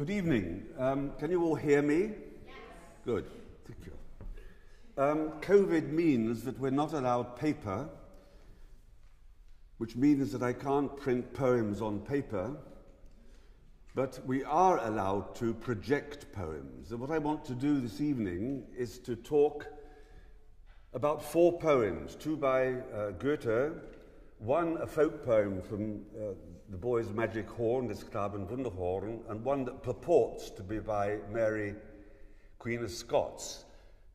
Good evening. Um, can you all hear me? Yes. Good. Thank you. Um, COVID means that we're not allowed paper, which means that I can't print poems on paper, but we are allowed to project poems. And what I want to do this evening is to talk about four poems two by uh, Goethe, one a folk poem from uh, the boy's magic horn, Des Knaben Wunderhorn, and one that purports to be by Mary, Queen of Scots.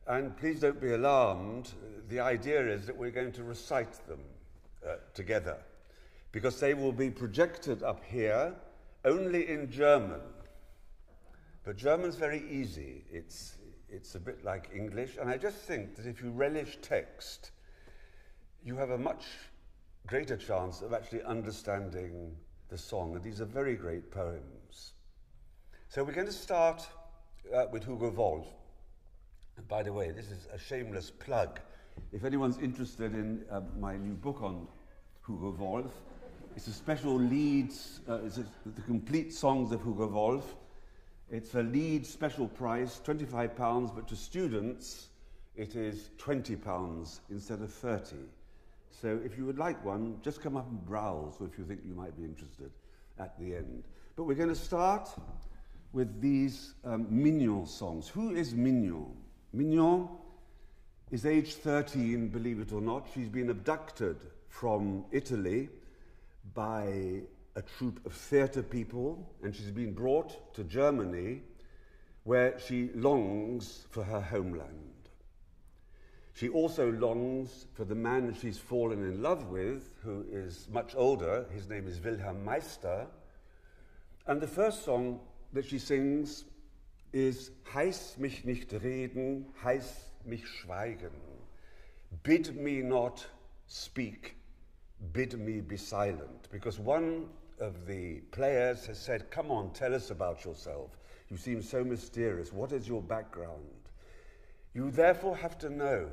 And please don't be alarmed, the idea is that we're going to recite them uh, together because they will be projected up here only in German. But German's very easy. It's, it's a bit like English. And I just think that if you relish text, you have a much greater chance of actually understanding the song. And these are very great poems. So we're going to start uh, with Hugo Wolf. And by the way, this is a shameless plug. If anyone's interested in uh, my new book on Hugo Wolf, it's a special Leeds, uh, it's a, the complete songs of Hugo Wolf. It's a Leeds special price, £25, but to students, it is £20 instead of 30 So if you would like one, just come up and browse if you think you might be interested at the end. But we're going to start with these um, Mignon songs. Who is Mignon? Mignon is age 13, believe it or not. She's been abducted from Italy by a troupe of theatre people, and she's been brought to Germany where she longs for her homeland. She also longs for the man she's fallen in love with, who is much older. His name is Wilhelm Meister. And the first song that she sings is Heiß mich nicht reden, heiß mich schweigen. Bid me not speak, bid me be silent. Because one of the players has said, Come on, tell us about yourself. You seem so mysterious. What is your background? You therefore have to know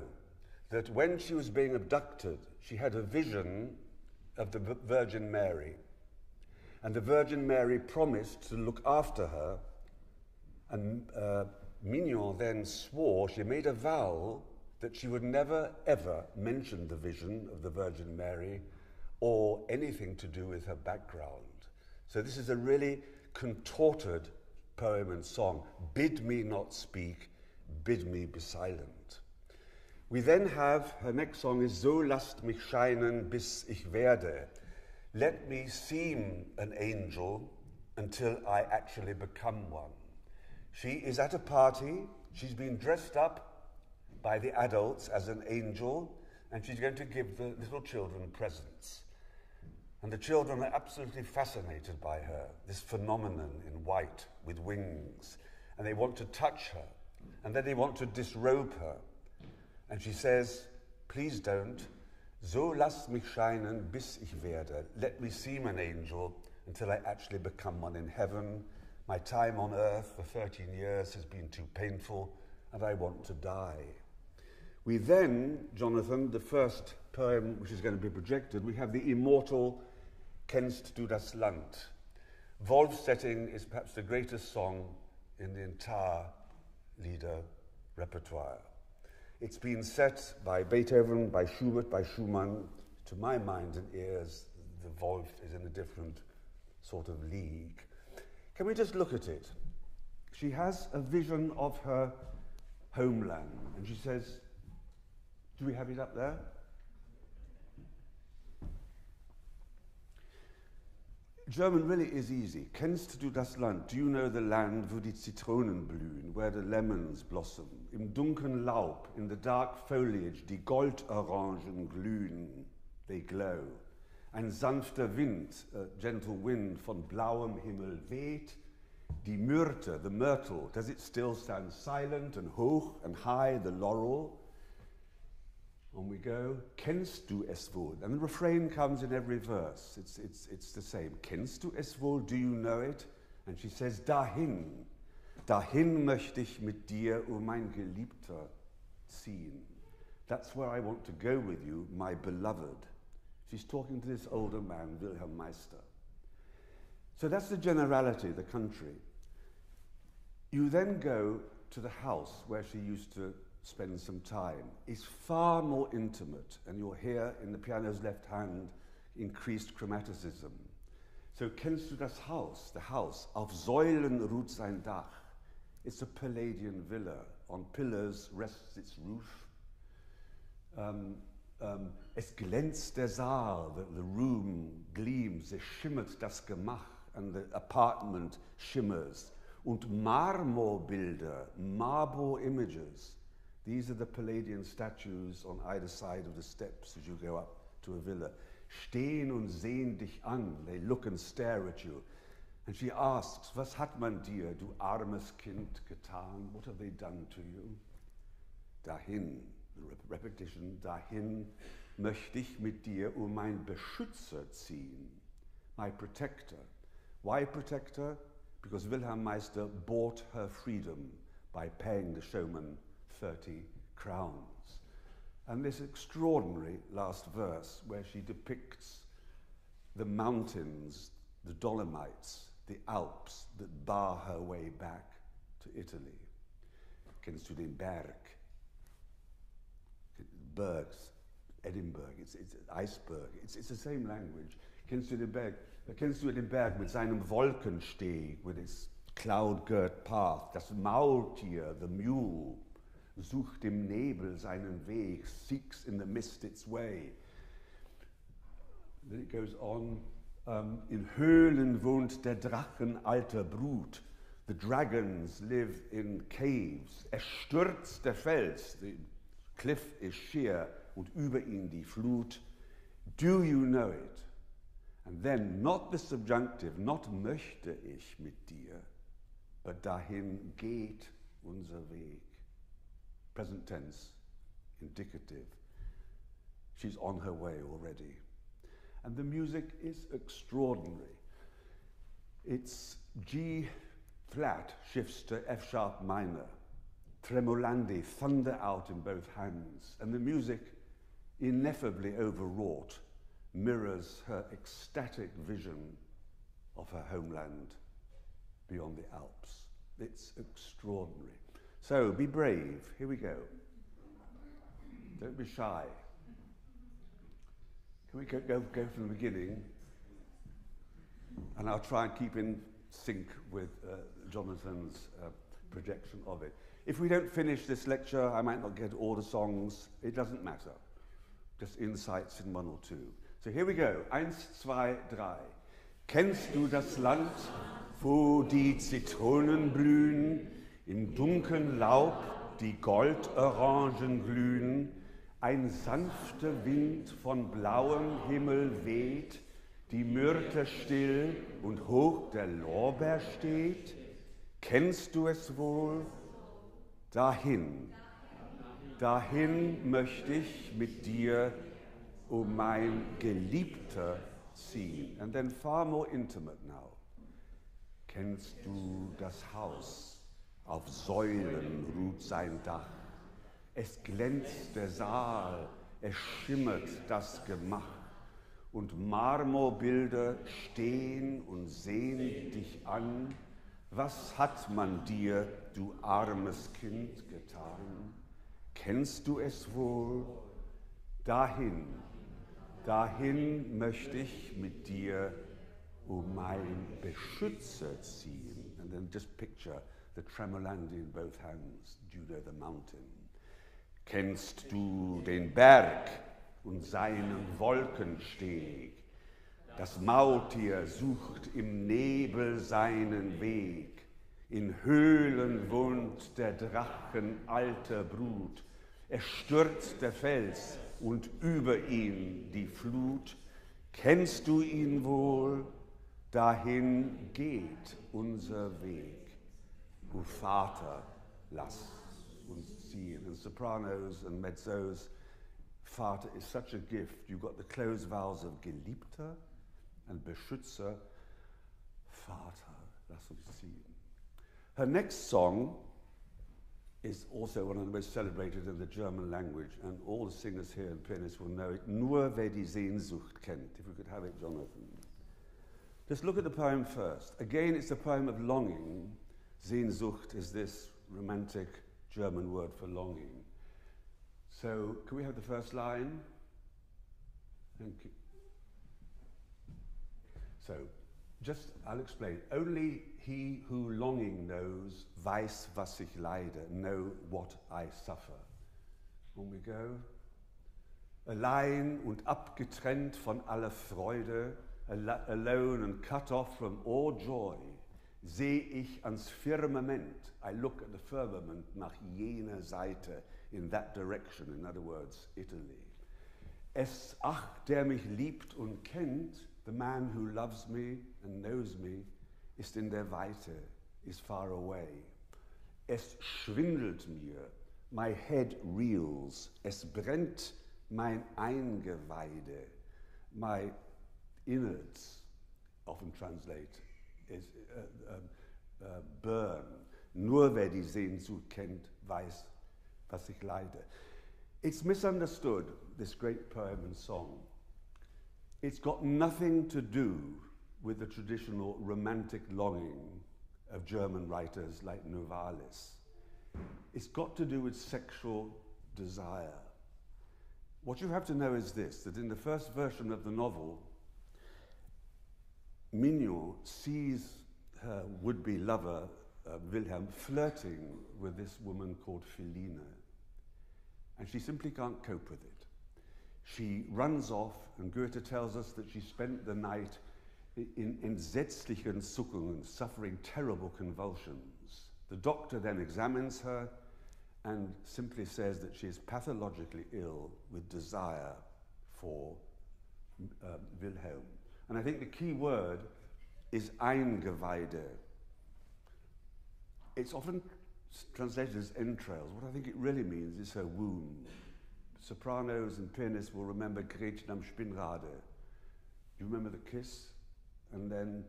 that when she was being abducted, she had a vision of the Virgin Mary. And the Virgin Mary promised to look after her. And uh, Mignon then swore, she made a vow that she would never, ever mention the vision of the Virgin Mary or anything to do with her background. So this is a really contorted poem and song. Bid me not speak, bid me be silent. We then have, her next song is So lasst mich scheinen, bis ich werde. Let me seem an angel until I actually become one. She is at a party, she's been dressed up by the adults as an angel, and she's going to give the little children presents. And the children are absolutely fascinated by her, this phenomenon in white with wings. And they want to touch her. And then they want to disrobe her. And she says, Please don't. So lass mich scheinen, bis ich werde. Let me seem an angel until I actually become one in heaven. My time on earth for 13 years has been too painful, and I want to die. We then, Jonathan, the first poem which is going to be projected, we have the immortal Kennst du das Land? Wolf's setting is perhaps the greatest song in the entire Lieder repertoire. It's been set by Beethoven, by Schubert, by Schumann. To my mind and ears, the Wolf is in a different sort of league. Can we just look at it? She has a vision of her homeland, and she says, Do we have it up there? German really is easy. Kennst du das Land? Do you know the land, wo die Zitronen blühen, where the lemons blossom? Im dunklen Laub, in the dark foliage, die Goldorangen glühen, they glow. Ein sanfter Wind, a gentle wind von blauem Himmel weht. Die Myrte, the myrtle, does it still stand silent and hoch and high, the laurel? On we go. Kennst du es wohl? And the refrain comes in every verse. It's, it's, it's the same. Kennst du es wohl? Do you know it? And she says, Dahin. Dahin möchte ich mit dir, o oh mein Geliebter, ziehen. That's where I want to go with you, my beloved. She's talking to this older man, Wilhelm Meister. So that's the generality, the country. You then go to the house where she used to spend some time. It's far more intimate, and you'll hear in the piano's left hand increased chromaticism. So kennst du das Haus, the house, auf Säulen ruht sein Dach. It's a Palladian villa. On pillars rests its roof. Um, um, es glänzt der Saal, the, the room gleams, es schimmert das Gemach, and the apartment shimmers. Und Marmorbilder, marble images, these are the Palladian statues on either side of the steps as you go up to a villa. Stehen und sehen dich an, they look and stare at you. And she asks, was hat man dir, du armes Kind, getan? What have they done to you? Dahin, repetition, dahin möchte ich mit dir um mein Beschützer ziehen, my protector. Why protector? Because Wilhelm Meister bought her freedom by paying the showman 30 crowns. And this extraordinary last verse where she depicts the mountains, the Dolomites, the Alps that bar her way back to Italy. Kennst du den Berg? Bergs, Edinburgh, it's, it's iceberg, it's, it's the same language. Kennst du den Berg? Kennst du den Berg mit seinem Wolkensteg, with its cloud-girt path, das Maultier, the mule, sucht im Nebel seinen Weg, seeks in the mist its way. Then it goes on, um, in Höhlen wohnt der Drachen alter Brut. The dragons live in caves. Es stürzt der Fels, the cliff is sheer, und über ihn die Flut. Do you know it? And then, not the subjunctive, not möchte ich mit dir, but dahin geht unser Weg. Present tense, indicative. She's on her way already. And the music is extraordinary. It's G flat shifts to F sharp minor, tremolandi, thunder out in both hands, and the music, ineffably overwrought, mirrors her ecstatic vision of her homeland beyond the Alps. It's extraordinary. So be brave. Here we go. Don't be shy. Can we go, go, go from the beginning? And I'll try and keep in sync with uh, Jonathan's uh, projection of it. If we don't finish this lecture, I might not get all the songs. It doesn't matter. Just insights in one or two. So here we go. Eins, zwei, drei. Kennst du das Land, wo die Zitronen blühen, im dunklen Laub die Goldorangen glühen, ein sanfter Wind von blauem Himmel weht, die Myrte still und hoch der Lorbeer steht? Kennst du es wohl? Dahin, dahin möchte ich mit dir um mein Geliebter ziehen. And then far more intimate now. Kennst du das Haus? Auf Säulen ruht sein Dach. Es glänzt der Saal, es schimmert das Gemach. Und Marmorbilder stehen und sehen dich an. Was hat man dir, du armes Kind, getan? Kennst du es wohl? Dahin, dahin möchte ich mit dir um mein Beschützer ziehen. And then just picture the tremolandi in both hands, Judah the mountain. Kennst du den Berg und seinen Wolkensteg? Das Maultier sucht im Nebel seinen Weg. In Höhlen wohnt der Drachen alter Brut. Es stürzt der Fels und über ihn die Flut. Kennst du ihn wohl? Dahin geht unser Weg. Vater, lass uns ziehen. And sopranos and mezzos, Vater is such a gift. You've got the closed vowels of Geliebter and Beschützer. Vater, lass uns ziehen. Her next song is also one of the most celebrated in the German language, and all the singers here and pianists will know it. Nur wer die Sehnsucht kennt. If we could have it, Jonathan. Just look at the poem first. Again, it's a poem of longing, Sehnsucht is this romantic German word for longing. So, can we have the first line? Thank you. So, just I'll explain. Only he who longing knows, weiß, was ich leide, know what I suffer. On we go. Allein und abgetrennt von aller Freude, alone and cut off from all joy, sehe ich ans Firmament. I look at the firmament nach jener Seite, in that direction, in other words, Italy. Es, ach, der mich liebt und kennt, the man who loves me and knows me, ist in der Weite, is far away. Es schwindelt mir, my head reels, es brennt mein Eingeweide, my innards, often translate, uh, uh, uh, burn. Nur wer die Sehnsucht kennt, weiß, was ich leide. It's misunderstood, this great poem and song. It's got nothing to do with the traditional romantic longing of German writers like Novalis. It's got to do with sexual desire. What you have to know is this that in the first version of the novel, Mignon sees her would be lover, uh, Wilhelm, flirting with this woman called Philine. And she simply can't cope with it. She runs off, and Goethe tells us that she spent the night in entsetzlichen Zuckungen, suffering terrible convulsions. The doctor then examines her and simply says that she is pathologically ill with desire for uh, Wilhelm. And I think the key word is Eingeweide. It's often translated as entrails. What I think it really means is her womb. Sopranos and pianists will remember Gretchen am Spinnrade. You remember the kiss? And then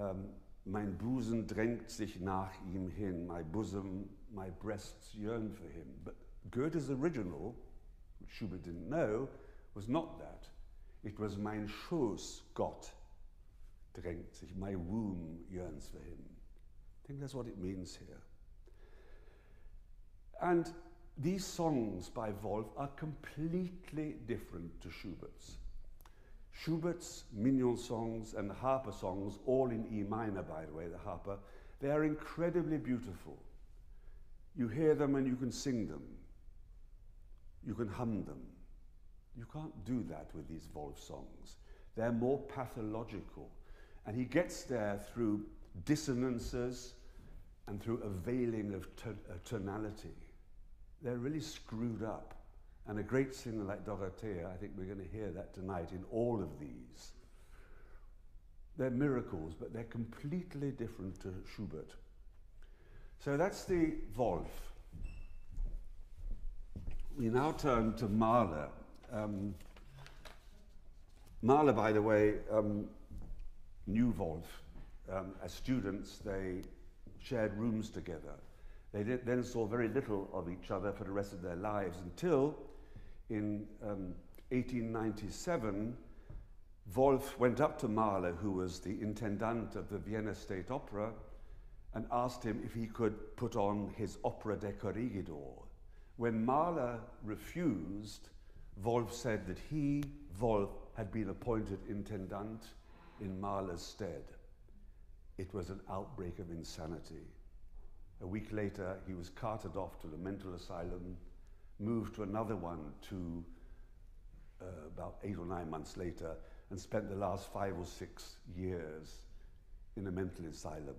um, mein Busen drängt sich nach ihm hin. My bosom, my breasts yearn for him. But Goethe's original, which Schubert didn't know, was not that. It was mein Schoß Gott drängt sich. My womb yearns for him. I think that's what it means here. And these songs by Wolf are completely different to Schubert's. Schubert's Mignon songs and Harper songs, all in E minor, by the way, the Harper, they are incredibly beautiful. You hear them and you can sing them. You can hum them. You can't do that with these Wolf songs. They're more pathological. And he gets there through dissonances and through a veiling of uh, tonality. They're really screwed up. And a great singer like Dorothea, I think we're going to hear that tonight in all of these. They're miracles, but they're completely different to Schubert. So that's the Wolf. We now turn to Mahler. Um, Mahler, by the way, um, knew Wolf. Um, as students, they shared rooms together. They did, then saw very little of each other for the rest of their lives until in um, 1897, Wolf went up to Mahler, who was the intendant of the Vienna State Opera, and asked him if he could put on his Opera Der Corregidor. When Mahler refused, Wolf said that he, Wolf, had been appointed intendant in Mahler's stead. It was an outbreak of insanity. A week later, he was carted off to the mental asylum, moved to another one to uh, about eight or nine months later, and spent the last five or six years in a mental asylum.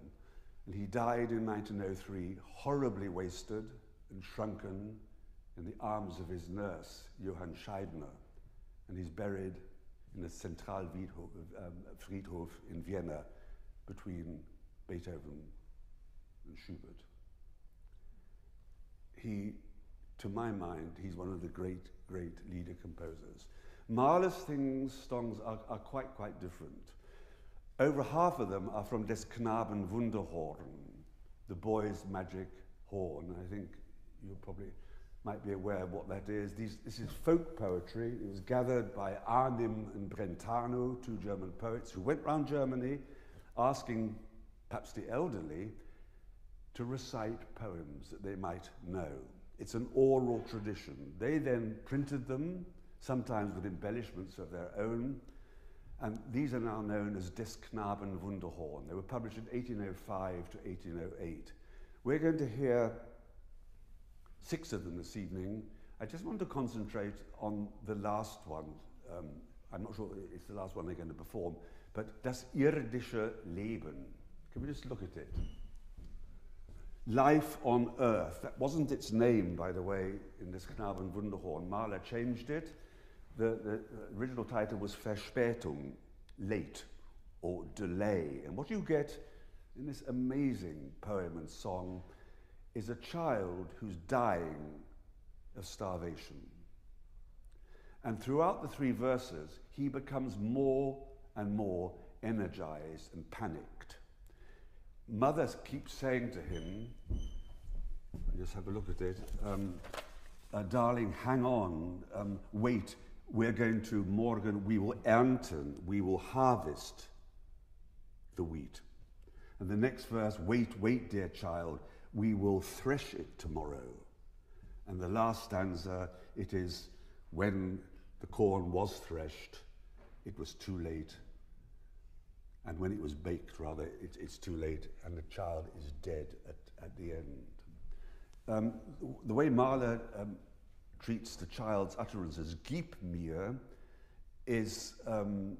And he died in 1903, horribly wasted and shrunken in the arms of his nurse, Johann Scheibner. And he's buried in the Zentralfriedhof um, in Vienna between Beethoven and Schubert he, to my mind, he's one of the great, great Lieder composers. Mahler's things, songs are, are quite, quite different. Over half of them are from Des Knaben Wunderhorn, the boy's magic horn. I think you probably might be aware of what that is. These, this is folk poetry. It was gathered by Arnim and Brentano, two German poets who went round Germany asking perhaps the elderly to recite poems that they might know. It's an oral tradition. They then printed them, sometimes with embellishments of their own, and these are now known as Des Knaben Wunderhorn. They were published in 1805 to 1808. We're going to hear six of them this evening. I just want to concentrate on the last one. Um, I'm not sure it's the last one they're going to perform, but Das irdische Leben. Can we just look at it? Life on Earth. That wasn't its name, by the way, in Des Knaben Wunderhorn. Mahler changed it. The, the original title was Verspätung, late or delay. And what you get in this amazing poem and song is a child who's dying of starvation. And throughout the three verses, he becomes more and more energized and panicked. Mother keeps saying to him, just have a look at it, um, uh, darling, hang on, um, wait, we're going to morgen, we will ernten, we will harvest the wheat. And the next verse, wait, wait, dear child, we will thresh it tomorrow. And the last stanza, it is when the corn was threshed, it was too late. And when it was baked, rather, it, it's too late, and the child is dead at, at the end. Um, the way Mahler um, treats the child's utterances, Gib mir, is um,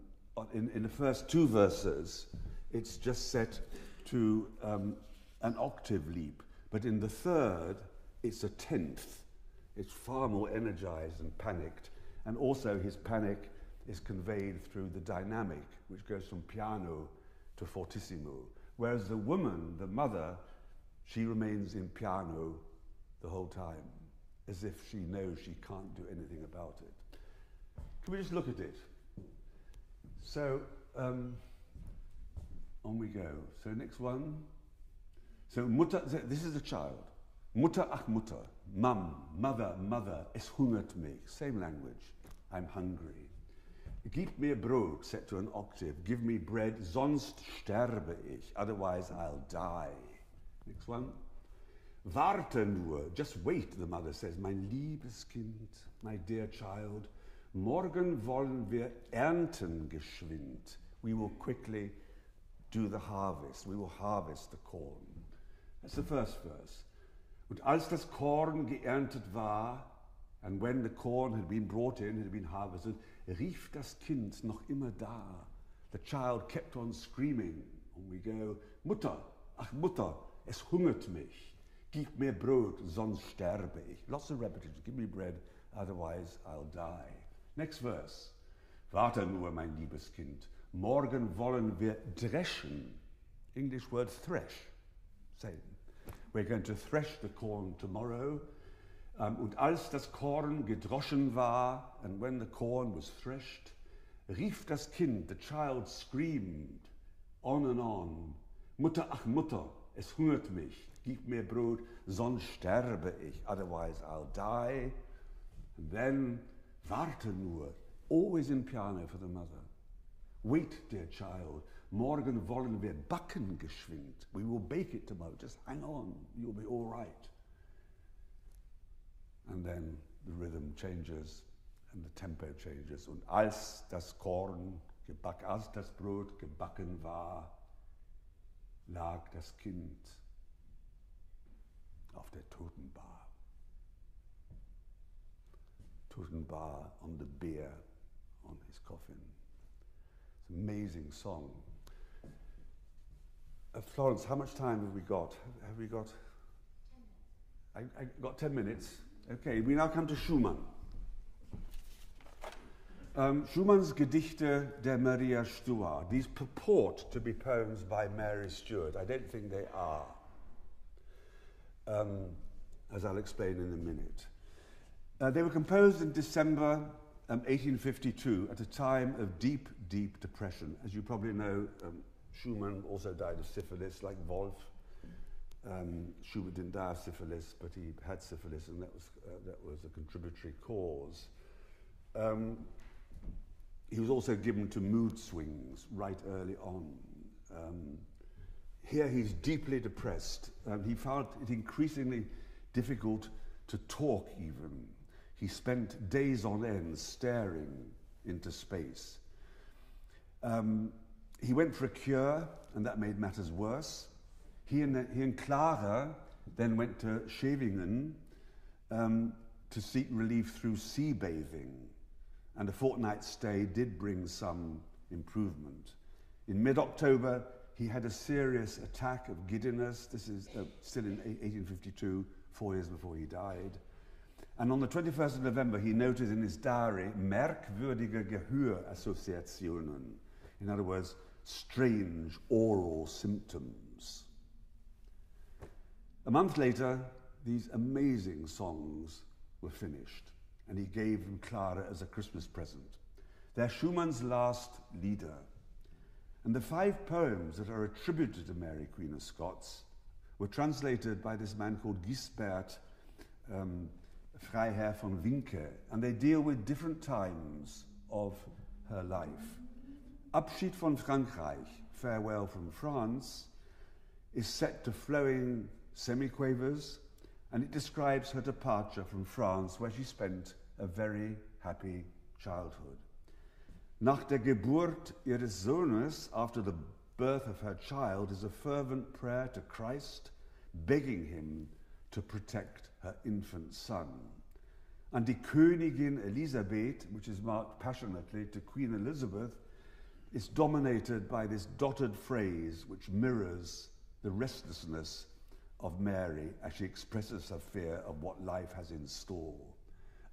in, in the first two verses, it's just set to um, an octave leap. But in the third, it's a tenth. It's far more energized and panicked. And also, his panic is conveyed through the dynamic, which goes from piano to fortissimo. Whereas the woman, the mother, she remains in piano the whole time as if she knows she can't do anything about it. Can we just look at it? So, um, on we go. So, next one. So, Mutter, this is a child. Mutter, ach Mutter. Mum, mother, mother, es hungert mich. Same language. I'm hungry. Gib mir Brot, set to an octave. Give me bread, sonst sterbe ich. Otherwise, I'll die. Next one. Warte nur, just wait, the mother says, mein liebes Kind, my dear child, morgen wollen wir ernten geschwind. We will quickly do the harvest. We will harvest the corn. That's the first verse. Und als das Korn geerntet war, and when the corn had been brought in, had been harvested, rief das Kind noch immer da. The child kept on screaming. And we go, Mutter, ach Mutter, es hungert mich. Gib mir Brot, sonst sterbe ich. Lots of repetitions. Give me bread, otherwise I'll die. Next verse. Warte nur, mein liebes Kind. Morgen wollen wir dreschen. English word thresh. Same. We're going to thresh the corn tomorrow. Um, und als das Korn gedroschen war, and when the corn was threshed, rief das Kind, the child screamed, on and on. Mutter, ach Mutter, es hungert mich. Gib mir Brot, sonst sterbe ich. Otherwise I'll die. And then, warte nur. Always in piano for the mother. Wait, dear child. Morgen wollen wir backen geschwind. We will bake it tomorrow. Just hang on. You'll be all right. And then the rhythm changes and the tempo changes. Und als das Korn gebacken, als das Brot gebacken war, lag das Kind auf der Totenbahr. Totenbahr on the bier on his coffin. It's an amazing song. Uh, Florence, how much time have we got? Have we got? I, I got 10 minutes. Okay, we now come to Schumann. Um, Schumann's Gedichte der Maria Stuart. These purport to be poems by Mary Stuart. I don't think they are um, as I'll explain in a minute. Uh, they were composed in December um, 1852 at a time of deep, deep depression. As you probably know, um, Schumann also died of syphilis, like Wolf. Um, Schubert didn't die of syphilis, but he had syphilis, and that was, uh, that was a contributory cause. Um, he was also given to mood swings right early on. Um, here he's deeply depressed. Um, he found it increasingly difficult to talk, even. He spent days on end staring into space. Um, he went for a cure, and that made matters worse. He and, he and Clara then went to Scheveningen um, to seek relief through sea bathing, and a fortnight's stay did bring some improvement. In mid October, he had a serious attack of giddiness. This is uh, still in 1852, four years before he died. And on the 21st of November, he noted in his diary, merkwürdige Gehörassoziationen. In other words, strange aural symptoms. A month later, these amazing songs were finished, and he gave them Clara as a Christmas present. They're Schumann's last Lieder. And the five poems that are attributed to Mary, Queen of Scots, were translated by this man called Gisbert um, Freiherr von Vincke, and they deal with different times of her life. Abschied von Frankreich, Farewell from France, is set to flowing semiquavers, and it describes her departure from France, where she spent a very happy childhood. Nach der Geburt ihres Sohnes, after the birth of her child, is a fervent prayer to Christ, begging him to protect her infant son. And die Königin Elisabeth, which is marked passionately to Queen Elizabeth, is dominated by this dotted phrase which mirrors the restlessness of Mary as she expresses her fear of what life has in store.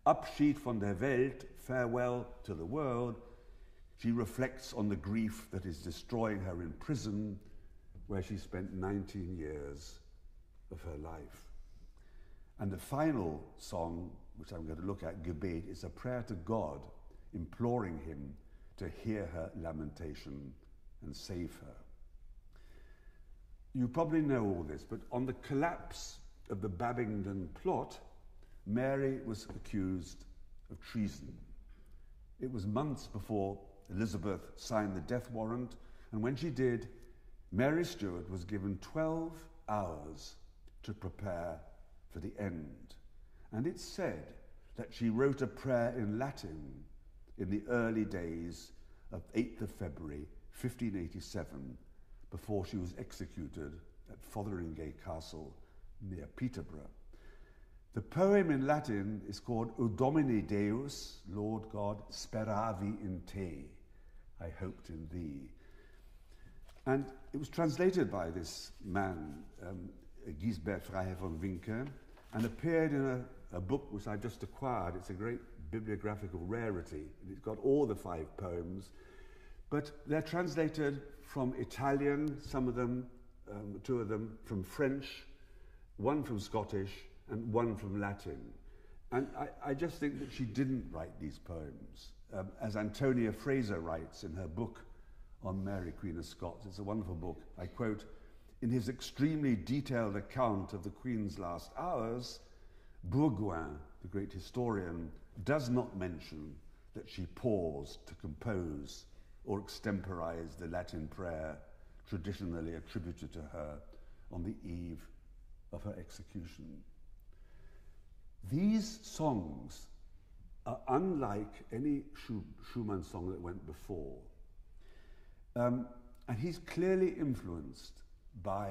Abschied von der Welt, farewell to the world, she reflects on the grief that is destroying her in prison, where she spent 19 years of her life. And the final song, which I'm going to look at, Gebet, is a prayer to God, imploring Him to hear her lamentation and save her. You probably know all this, but on the collapse of the Babington plot, Mary was accused of treason. It was months before Elizabeth signed the death warrant, and when she did, Mary Stuart was given 12 hours to prepare for the end. And it's said that she wrote a prayer in Latin in the early days of 8th of February 1587 before she was executed at Fotheringay Castle near Peterborough. The poem in Latin is called O Domine Deus, Lord God, speravi in te. I hoped in thee. And it was translated by this man, um, Gisbert Freiherr von Vincke, and appeared in a, a book which I've just acquired. It's a great bibliographical rarity. It's got all the five poems, but they're translated from Italian, some of them, um, two of them from French, one from Scottish, and one from Latin. And I, I just think that she didn't write these poems. Um, as Antonia Fraser writes in her book on Mary, Queen of Scots, it's a wonderful book. I quote, in his extremely detailed account of the Queen's last hours, Bourgoing, the great historian, does not mention that she paused to compose or extemporize the Latin prayer traditionally attributed to her on the eve of her execution. These songs are unlike any Schumann song that went before. Um, and he's clearly influenced by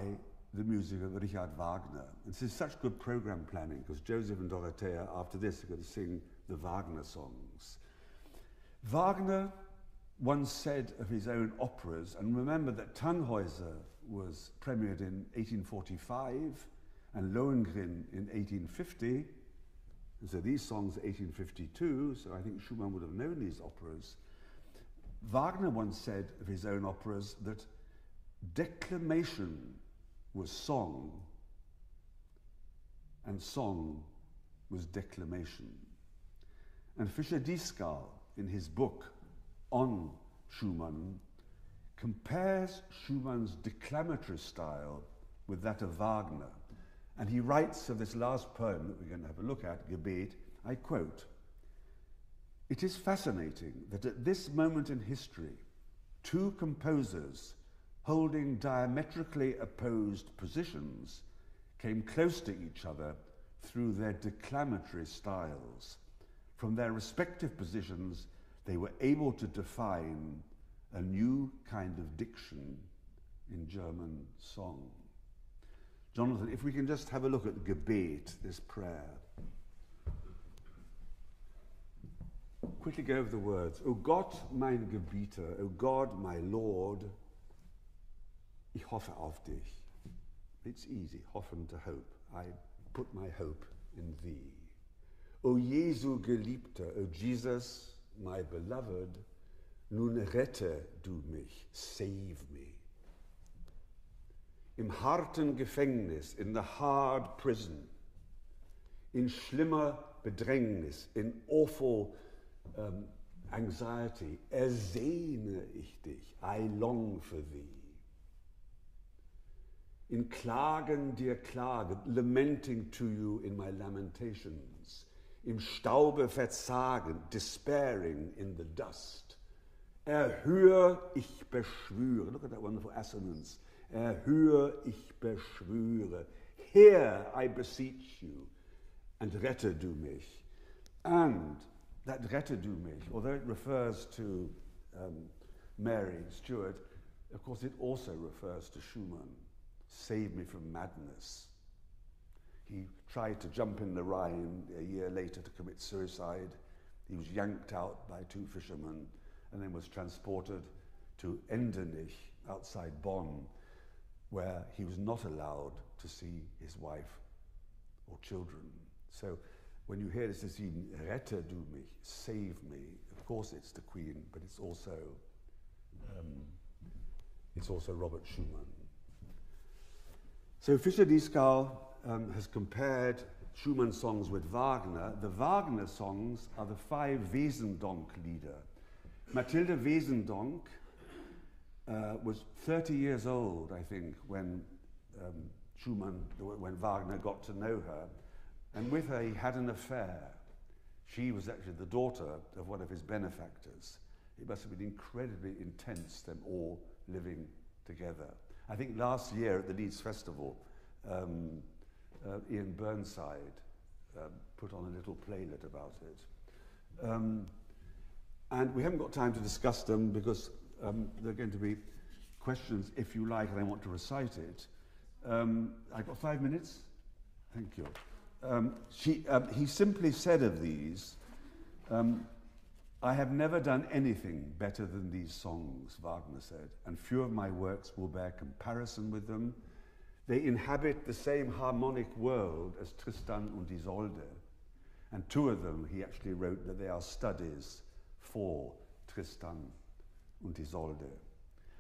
the music of Richard Wagner. And this is such good program planning because Joseph and Dorothea, after this, are going to sing the Wagner songs. Wagner once said of his own operas, and remember that Tannhäuser was premiered in 1845 and Lohengrin in 1850. And so these songs are 1852, so I think Schumann would have known these operas. Wagner once said of his own operas that declamation was song and song was declamation. And Fischer Dieskau, in his book on Schumann, compares Schumann's declamatory style with that of Wagner. And he writes of this last poem that we're going to have a look at, Gebet, I quote, It is fascinating that at this moment in history, two composers holding diametrically opposed positions, came close to each other through their declamatory styles. From their respective positions, they were able to define a new kind of diction in German song. Jonathan, if we can just have a look at Gebet, this prayer. Quickly go over the words. O Gott, mein Gebieter, O God, my Lord, ich hoffe auf dich. It's easy, hoffen to hope. I put my hope in thee. O Jesu Geliebter, O Jesus, my beloved, nun rette du mich, save me. Im harten Gefängnis, in the hard prison, in schlimmer Bedrängnis, in awful um, anxiety, ersehne ich dich, I long for thee. In Klagen dir Klage, lamenting to you in my lamentations, im Staube verzagen, despairing in the dust. Erhöhe, ich beschwöre. Look at that wonderful assonance. Erhöhe, ich beschwöre. Hear, I beseech you, and rette du mich. And that rette du mich, although it refers to um, Mary Stuart, of course it also refers to Schumann. Save me from madness. He tried to jump in the Rhine a year later to commit suicide. He was yanked out by two fishermen and then was transported to Endenich outside Bonn, where he was not allowed to see his wife or children. So when you hear this, it's rette du mich, save me. Of course, it's the Queen, but it's also um, it's also Robert Schumann. So Fischer Dieskau um, has compared Schumann's songs with Wagner. The Wagner songs are the five Wesendonck Lieder. Mathilde Wesendonck uh, was 30 years old, I think, when um, Schumann, when Wagner got to know her. And with her, he had an affair. She was actually the daughter of one of his benefactors. It must have been incredibly intense, them all living together. I think last year at the Leeds Festival, um, uh, Ian Burnside uh, put on a little playlet about it. Um, and we haven't got time to discuss them because um, there are going to be questions if you like and I want to recite it. Um, I've got five minutes. Thank you. Um, she, um, he simply said of these, um, I have never done anything better than these songs, Wagner said, and few of my works will bear comparison with them. They inhabit the same harmonic world as Tristan und Isolde. And two of them, he actually wrote that they are studies for Tristan und Isolde.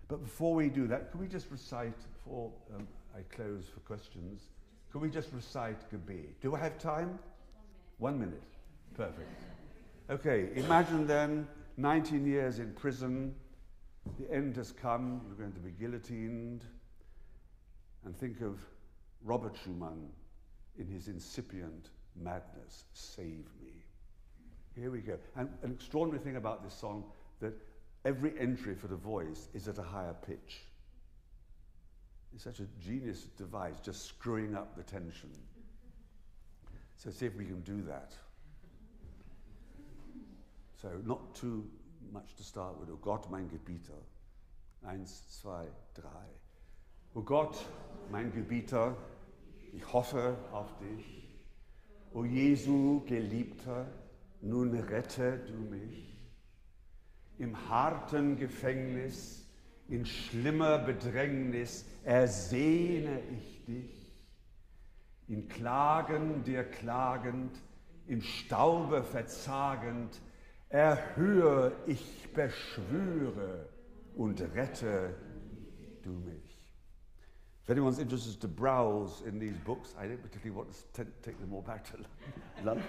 But before we do that, can we just recite, before um, I close for questions, can we just recite Gebet? Do I have time? One minute. Perfect. Okay, imagine then 19 years in prison, the end has come, you're going to be guillotined, and think of Robert Schumann in his incipient madness, save me. Here we go. And an extraordinary thing about this song that every entry for the voice is at a higher pitch. It's such a genius device, just screwing up the tension. So see if we can do that. So not too much to start with. O Gott, mein Gebieter. Eins, zwei, drei. O Gott, mein Gebieter, ich hoffe auf dich. O Jesu, Geliebter, nun rette du mich. Im harten Gefängnis in schlimmer Bedrängnis ersehne ich dich, in Klagen dir klagend, im Staube verzagend, erhöhe ich beschwöre und rette du mich. If anyone's interested to browse in these books, I don't particularly want to take them all back to London.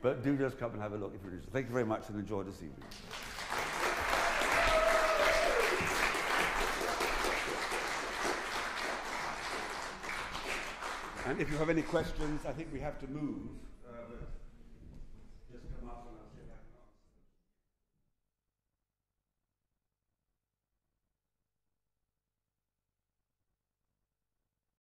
but do just come and have a look if you're interested. Thank you very much and enjoy this evening. And if you have any questions, I think we have to move.